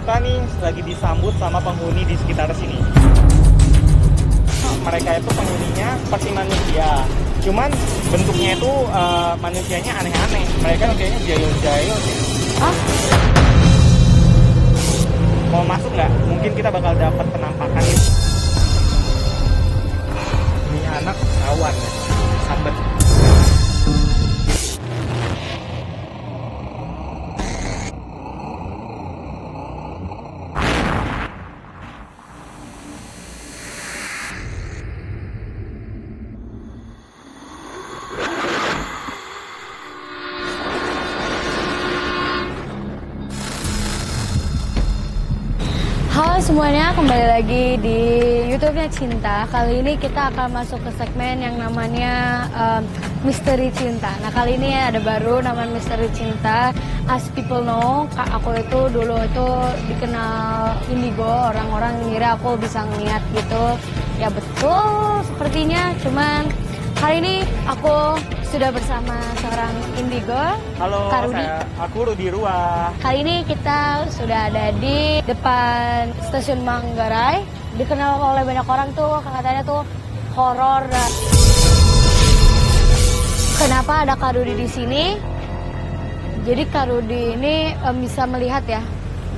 Kita nih lagi disambut sama penghuni di sekitar sini. Mereka itu penghuninya seperti manusia. Cuman bentuknya itu eh, manusianya aneh-aneh. Mereka kayaknya jahil-jahil sih. Hah? Mau masuk nggak? Mungkin kita bakal dapat penampakan itu. Ini anak awan ya. Sambet. Semuanya, kembali lagi di YouTube-nya Cinta. Kali ini kita akan masuk ke segmen yang namanya um, Misteri Cinta. Nah kali ini ada baru namanya Misteri Cinta. As people know, kak aku itu dulu itu dikenal indigo. Orang-orang ngira aku bisa ngeliat gitu. Ya betul, sepertinya. Cuman kali ini aku sudah bersama seorang indigo. Halo, Kak Rudi. saya aku Rudi Rua. Kali ini kita sudah ada di depan stasiun Manggarai. Dikenal oleh banyak orang tuh katanya tuh horor. Kenapa ada Kak Rudi di sini? Jadi Kak Rudi ini em, bisa melihat ya,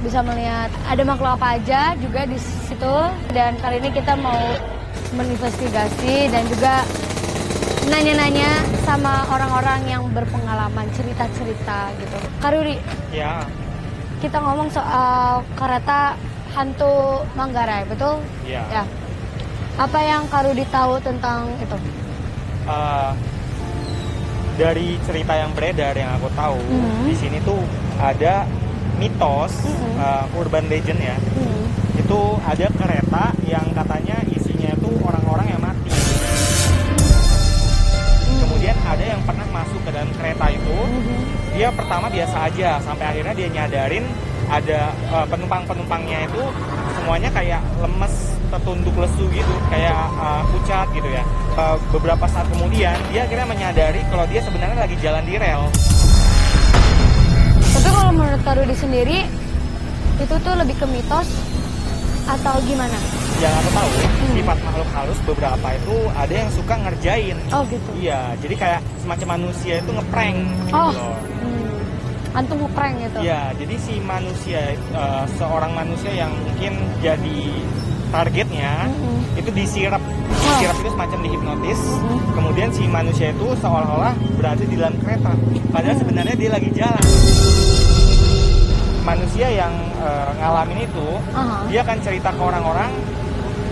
bisa melihat ada makhluk apa aja juga di situ. Dan kali ini kita mau menginvestigasi dan juga nanya-nanya sama orang-orang yang berpengalaman cerita-cerita gitu. Kak Rudi, Ya, kita ngomong soal kereta hantu Manggarai, betul? ya. Ya. Apa yang Kak Rudi tahu tentang itu? Eh, dari cerita yang beredar yang aku tahu Hmm. di sini tuh ada mitos Hmm. eh, urban legend ya Hmm. itu ada kereta dia pertama biasa aja sampai akhirnya dia nyadarin ada eh, penumpang-penumpangnya itu semuanya kayak lemes tertunduk lesu gitu kayak eh, pucat gitu ya Eh, beberapa saat kemudian dia akhirnya menyadari kalau dia sebenarnya lagi jalan di rel Tapi kalau menurut Kak Rudi sendiri, itu tuh lebih ke mitos atau gimana? yang aku tahu Hmm. sifat makhluk halus beberapa itu ada yang suka ngerjain Oh gitu. iya jadi kayak semacam manusia itu ngeprank gitu Oh. loh. Antum ngeprank gitu. Iya, jadi si manusia, eh, seorang manusia yang mungkin jadi targetnya Mm-mm. itu disirap, disirap itu semacam dihipnotis. Mm. Kemudian si manusia itu seolah-olah berada di dalam kereta, padahal Mm. sebenarnya dia lagi jalan. Manusia yang eh, ngalamin itu, Aha. dia akan cerita ke orang-orang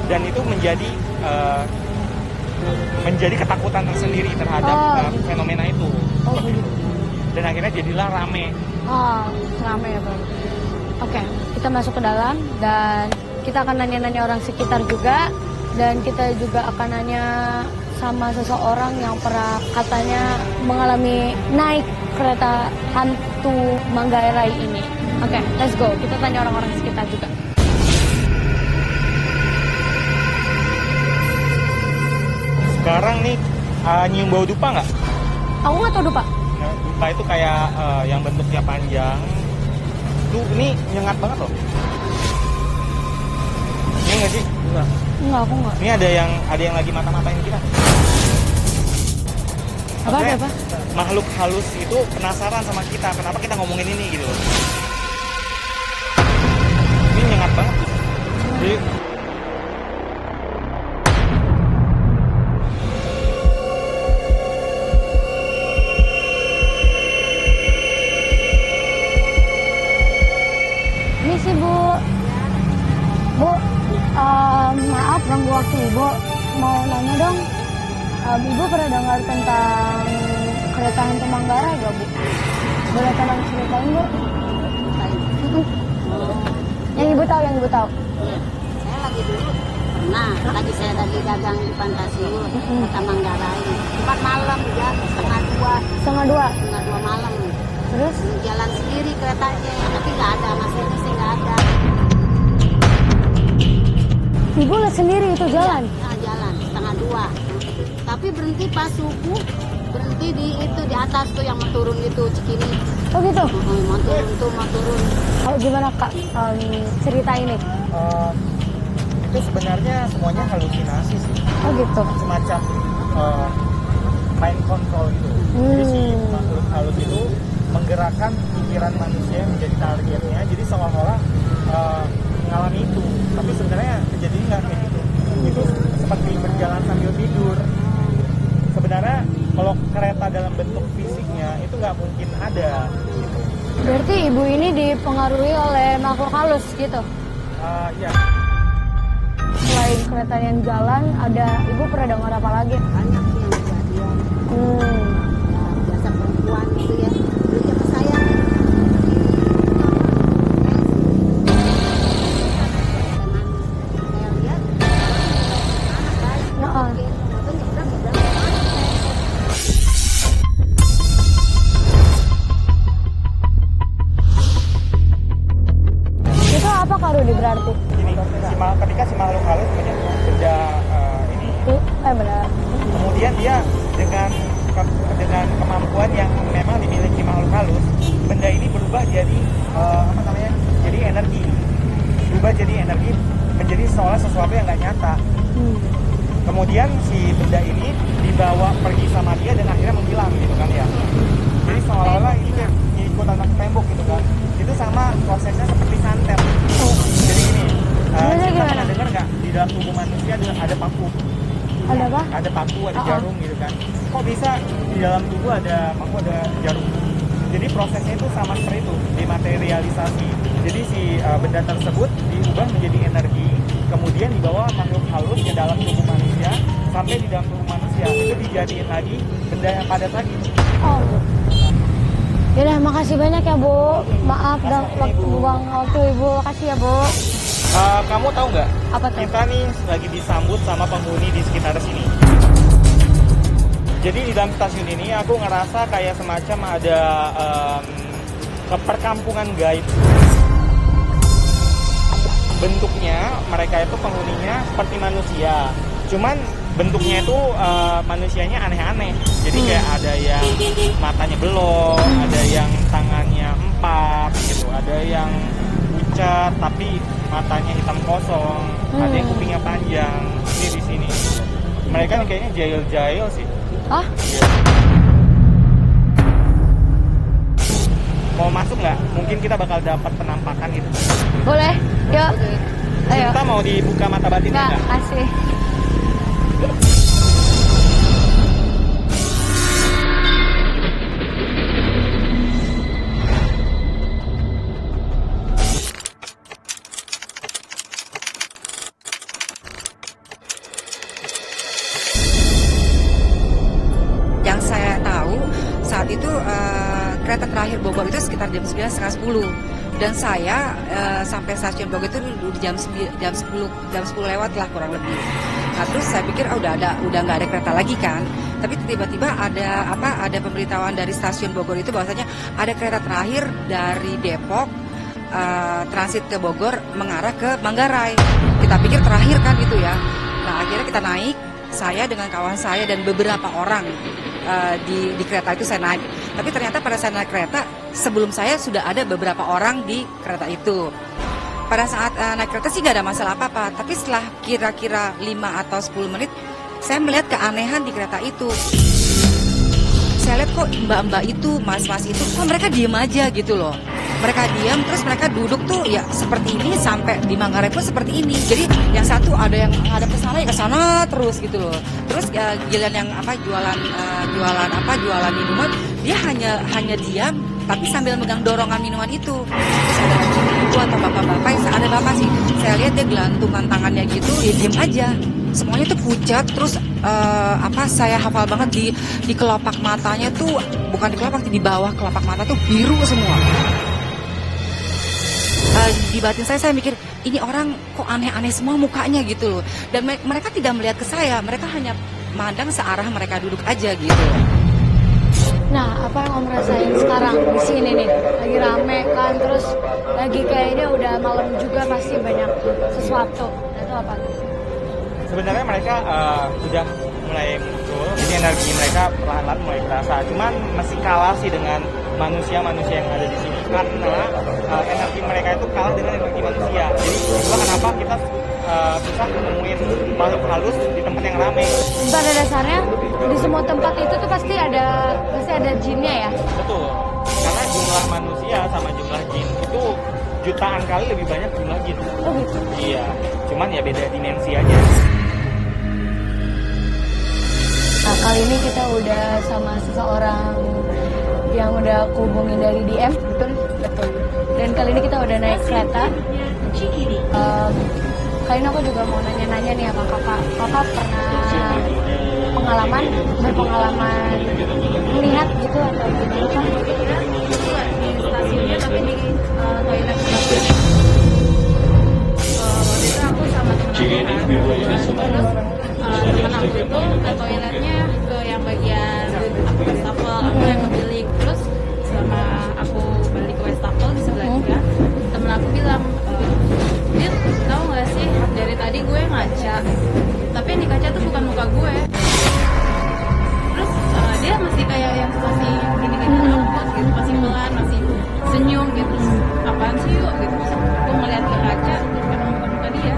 dan itu menjadi eh, menjadi ketakutan tersendiri terhadap Oh. eh, fenomena itu. Oh begitu. Dan akhirnya jadilah rame. Ah, rame ya bang. Oke, kita masuk ke dalam dan kita akan nanya-nanya orang sekitar juga dan kita juga akan nanya sama seseorang yang pernah katanya mengalami naik kereta hantu Manggarai ini. Oke, let's go. Kita tanya orang-orang sekitar juga. Sekarang nih uh, nyium bau dupa nggak? Aku nggak tahu Pak. Dupa itu kayak uh, yang bentuknya panjang. Tuh ini nyengat banget loh. Ini nggak sih? Enggak. Enggak, aku nggak. Ini ada yang ada yang lagi mata-matain kita. Apa ada Maksudnya, apa? Makhluk halus itu penasaran sama kita. Kenapa kita ngomongin ini gitu loh. Ini nyengat banget. Jadi waktu Ibu. Mau nanya dong, Em, Ibu pernah dengar tentang kereta hantu Manggarai gak Bu? Boleh tolong ceritain Bu? Yang Ibu tahu, yang Ibu tahu. saya lagi dulu pernah lagi saya lagi dagang di Pantasiur kota Manggarai empat malam ya setengah dua Setengah dua. setengah dua malam Terus? jalan sendiri keretanya tapi nggak ada mas servisnya nggak ada Ibu lihat sendiri itu jalan. nah, jalan setengah dua tapi berhenti pas subuh berhenti di itu di atas tuh yang mau turun itu Cikini Oh gitu. Heeh, mau turun tuh mau turun Oh gimana kak em, cerita ini? Eh, itu sebenarnya semuanya halusinasi sih Oh gitu. semacam eh, mind control gitu jadi si Hmm. makhluk halus itu menggerakkan pikiran manusia yang menjadi targetnya jadi seolah-olah eh, mengalami itu tapi sebenarnya kejadian nggak kayak gitu itu seperti berjalan sambil tidur sebenarnya kalau kereta dalam bentuk fisiknya itu nggak mungkin ada gitu Berarti ibu ini dipengaruhi oleh makhluk halus gitu. Eh, ya Selain kereta yang jalan, ada ibu pernah dengar apa lagi? banyak sih yang kejadian Hmm. Dalam tubuh ada paku ada jarum jadi prosesnya itu sama seperti itu dimaterialisasi jadi si uh, benda tersebut diubah menjadi energi kemudian dibawa makhluk halus ke dalam tubuh manusia sampai di dalam tubuh manusia itu dijadiin lagi benda yang padat lagi Oh. Yaudah, makasih banyak ya Bu. Maaf dan waktu buang waktu Ibu. Makasih ya Bu. Uh, kamu tahu nggak Apa tuh? kita nih lagi disambut sama penghuni di sekitar sini jadi di dalam stasiun ini aku ngerasa kayak semacam ada em, perkampungan gaib. Bentuknya mereka itu penghuninya seperti manusia. Cuman bentuknya itu eh, manusianya aneh-aneh. Jadi Hmm. kayak ada yang matanya belok ada yang tangannya empat gitu ada yang pucat tapi matanya hitam kosong ada yang Hmm. kupingnya panjang. Ini di sini. Mereka kayaknya jahil-jahil sih mau masuk nggak mungkin kita bakal dapat penampakan gitu Boleh? Yuk. Ayo. kita mau dibuka mata batinnya Enggak, nggak kasih. 9 setengah 10 dan saya eh, sampai stasiun Bogor itu di jam 9, jam 10 jam 10 lewat lah kurang lebih. Nah terus saya pikir oh, udah ada udah nggak ada kereta lagi kan. Tapi tiba-tiba ada apa ada pemberitahuan dari stasiun Bogor itu bahwasanya ada kereta terakhir dari Depok eh, transit ke Bogor mengarah ke Manggarai. Kita pikir terakhir kan gitu ya. Nah akhirnya kita naik saya dengan kawan saya dan beberapa orang eh, di di kereta itu saya naik. Tapi ternyata pada saya naik kereta sebelum saya sudah ada beberapa orang di kereta itu. Pada saat eh, naik kereta sih nggak ada masalah apa-apa. Tapi setelah kira-kira 5 atau 10 menit saya melihat keanehan di kereta itu. Saya lihat kok mbak-mbak itu, mas-mas itu, kok mereka diem aja gitu loh. Mereka diam, terus mereka duduk tuh ya seperti ini sampai di Manggarai pun seperti ini. Jadi yang satu ada yang ada ke sana ya ke sana terus gitu loh. Terus ya, giliran yang apa jualan eh, jualan apa jualan minuman, dia hanya hanya diam tapi sambil megang dorongan minuman itu. Terus ada ibu atau bapak-bapak yang ada bapak sih. Saya lihat dia gelantungan tangannya gitu, ya diem aja semuanya tuh pucat terus eh, apa saya hafal banget di di kelopak matanya tuh bukan di kelopak di bawah kelopak mata tuh biru semua Eh, di batin saya saya mikir ini orang kok aneh-aneh semua mukanya gitu loh. Dan me- mereka tidak melihat ke saya. Mereka hanya mandang searah mereka duduk aja gitu. Nah, apa yang Om rasain sekarang di sini nih? Lagi rame kan, terus lagi kayaknya udah malam juga pasti banyak sesuatu. Itu apa? Sebenarnya mereka eh, sudah mulai muncul. Jadi energi mereka perlahan-lahan mulai terasa. Cuman masih kalah sih dengan manusia-manusia yang ada di sini karena uh, energi mereka itu kalah dengan energi manusia. Jadi itulah kenapa kita uh, susah nemuin makhluk halus di tempat yang ramai. Pada dasarnya di semua tempat itu tuh pasti ada pasti ada jinnya ya. Betul. Karena jumlah manusia sama jumlah jin itu jutaan kali lebih banyak jumlah jin. Oh gitu. Iya. Cuman ya beda dimensi aja. Nah kali ini kita udah sama seseorang yang udah aku hubungin dari DM, betul? Betul. Dan kali ini kita udah naik kereta. Um, kali ini aku juga mau nanya-nanya nih apa kakak, kakak pernah pengalaman berpengalaman melihat gitu atau gimana kan? di stasiunnya tapi di uh, toilet. Uh, waktu itu aku sama temen aku kan, terus uh, temen aku itu ke toiletnya senyum gitu. Apaan sih yuk gitu. Gue ngeliat ke kaca, emang bukan muka dia.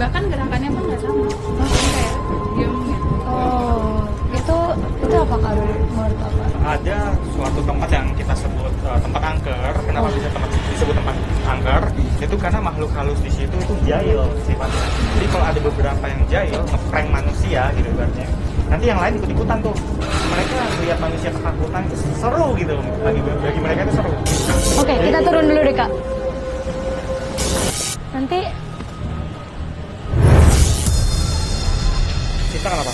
Bahkan gerakannya pun nggak sama. Maksudnya kayak diem gitu. Oh, itu itu apa kalau menurut apa? Ada suatu tempat yang kita sebut uh, tempat angker. Kenapa bisa tempat disebut tempat angker? Itu karena makhluk halus di situ itu jahil sifatnya. Jadi kalau ada beberapa yang jahil, ngeprank manusia gitu ibaratnya. Nanti yang lain ikut-ikutan tuh. Mereka melihat manusia ketakutan seru gitu. Bagi bagi mereka itu seru. Oke, kita turun dulu deh kak. Nanti Cinta kenapa?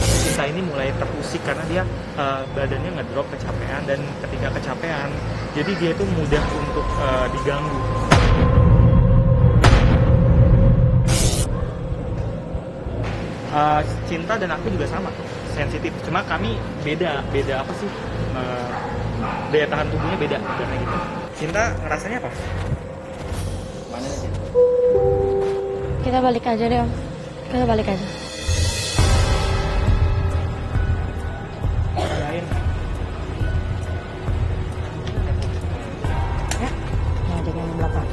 Cinta ini mulai terusik karena dia uh, badannya ngedrop kecapean dan ketika kecapean, jadi dia itu mudah untuk uh, diganggu. Uh, cinta dan aku juga sama. Sensitif. Cuma kami beda. Beda apa sih? Uh, daya tahan tubuhnya beda. Karena gitu. Cinta rasanya apa? Kita balik aja deh om. Kita balik aja. lain. Nah, jadi yang belakang.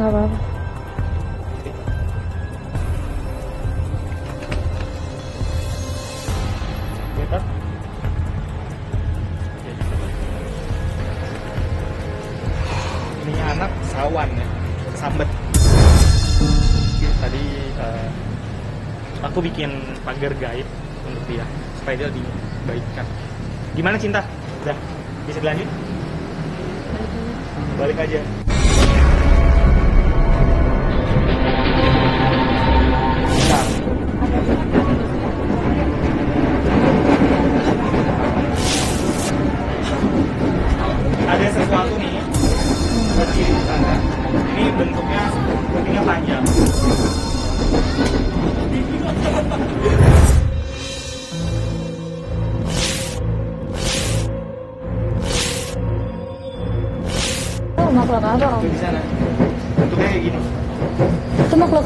Nggak apa-apa. Better. Ini anak sawan ya, kesambet. Tadi eh, aku bikin pagar gaib untuk dia supaya dia lebih baikkan. Gimana cinta? Udah bisa dilanjut? Balik aja.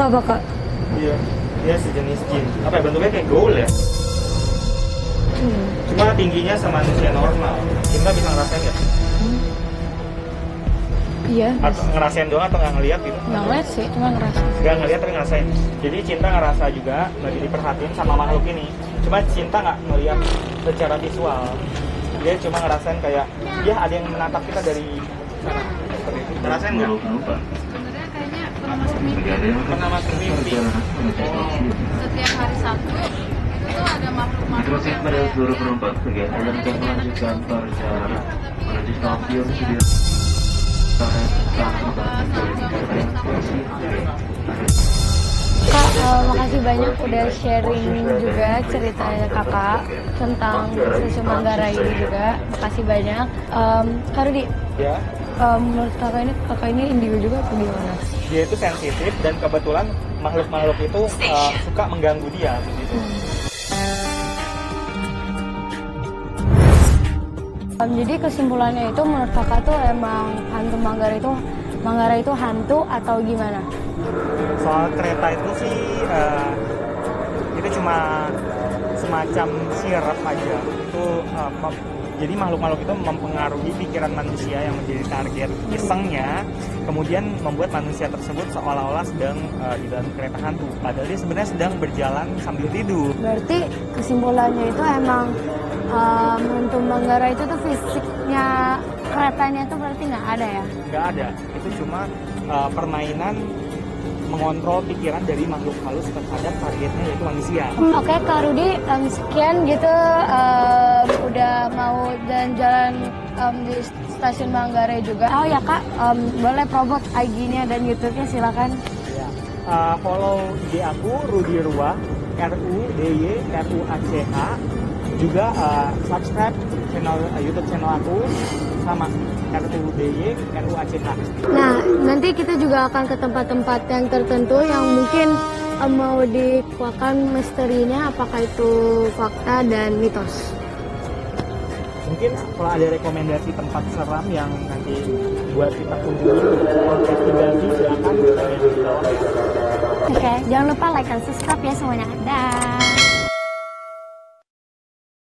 Apa kak? Iya. Dia sejenis jin. Apa ya bentuknya kayak gold ya? Hmm. Cuma tingginya sama manusia normal. Kita bisa ngerasain nggak? Iya. Atau ngerasain doang atau nggak ngeliat gitu? Nggak ngeliat sih, cuma ngerasa. Nggak ngeliat tapi ngerasain. Jadi cinta ngerasa juga lagi diperhatiin sama makhluk ini. Cuma cinta nggak ngeliat secara visual. Dia cuma ngerasain kayak dia ada yang menatap kita dari sana. Seperti itu. Ngerasain nggak? Kayaknya pernah masuk mimpi. Pernah masuk mimpi. Setiap hari Sabtu itu tuh ada makhluk-makhluk Terus yang pada seluruh penumpang kegiatan dan melanjutkan perjalanan menuju stasiun Sudirman. Kak, eh, makasih banyak udah sharing juga ceritanya kakak tentang Susu Manggarai ini juga. Makasih banyak. Um, Kak Rudi, Em, menurut kakak ini kakak ini indigo juga atau gimana? dia itu sensitif dan kebetulan makhluk-makhluk itu uh, suka mengganggu dia begitu. Um, jadi kesimpulannya itu menurut kakak tuh emang hantu Manggarai itu Manggarai itu hantu atau gimana? soal kereta itu sih eh, itu cuma semacam sirap aja itu eh, mem- jadi makhluk-makhluk itu mempengaruhi pikiran manusia yang menjadi target isengnya kemudian membuat manusia tersebut seolah-olah sedang eh, di dalam kereta hantu. Padahal dia sebenarnya sedang berjalan sambil tidur. Berarti kesimpulannya itu emang um, hantu Manggarai itu tuh fisiknya keretanya tuh berarti nggak ada ya? nggak ada. Itu cuma eh, permainan mengontrol pikiran dari makhluk halus terhadap targetnya yaitu manusia Oke Kak Rudi, em, sekian gitu em, udah mau jalan-jalan em, di stasiun Manggarai juga. Oh ya Kak, em, boleh promote IG-nya dan YouTube-nya silakan. Ya. Uh, follow IG aku Rudi Rua R U D Y R U A C H juga uh, subscribe channel uh, YouTube channel aku sama R U D Y R U A C H Nah, nanti kita juga akan ke tempat-tempat yang tertentu yang mungkin em, mau dikuakan misterinya apakah itu fakta dan mitos. mungkin kalau ada rekomendasi tempat seram yang nanti buat kita kunjungi investigasi silakan. Oke, jangan lupa like dan subscribe ya semuanya. Dah.